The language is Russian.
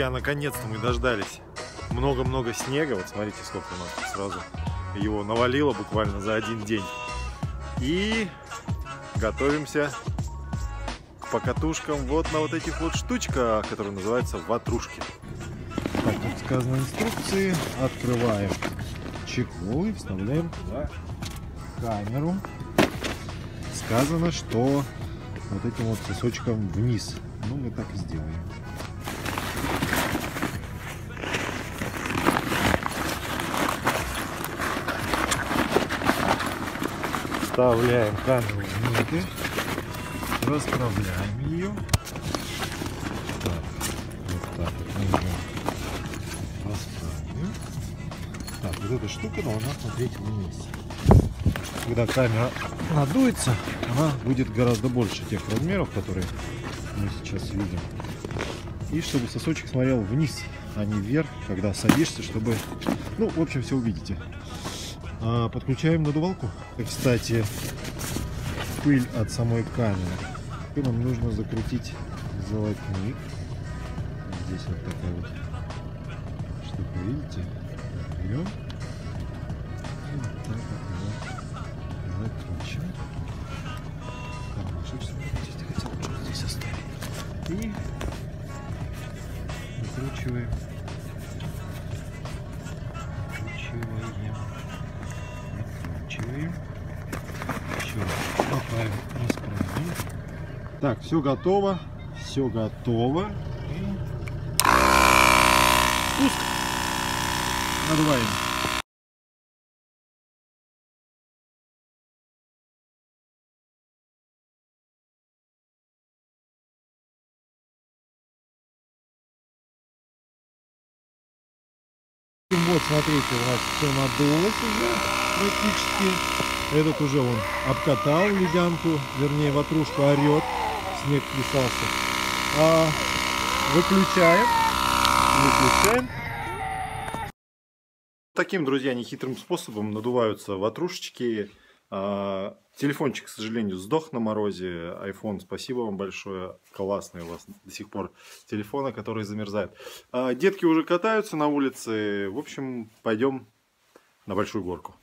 друзья, наконец-то мы дождались много-много снега. Вот смотрите, сколько у нас сразу его навалило буквально за один день. И готовимся к покатушкам вот на вот этих вот штучках, которые называются ватрушки. Так, тут сказано инструкции. Открываем чехол и вставляем туда камеру. Сказано, что вот этим вот сосочком вниз. Ну, мы так и сделаем. Вставляем камеру внутрь, расправляем ее. Вот так вот. Так, вот эта штука должна смотреть вниз. Когда камера надуется, она будет гораздо больше тех размеров, которые мы сейчас видим. И чтобы сосочек смотрел вниз, а не вверх, когда садишься, чтобы... Ну, в общем, все увидите. А, подключаем надувалку. Кстати, пыль от самой камеры. И нам нужно закрутить золотник. Здесь вот такая вот штука, видите? Берем. И вот так вот его закручиваем. Кармашек здесь хотел что здесь оставить. И закручиваем. Закручиваем. Закручиваем. Еще раз поправим, расправим. Так, все готово. Все готово. И спуск. Надуваем. Вот, смотрите, у нас все надулось уже практически. Этот уже он обкатал ледянку, вернее ватрушку орет, снег писался. А, выключаем, выключаем. Таким, друзья, нехитрым способом надуваются ватрушечки. А, телефончик, к сожалению, сдох на морозе. iPhone, спасибо вам большое. Классные у вас до сих пор телефоны, которые замерзают. А, детки уже катаются на улице. В общем, пойдем на большую горку.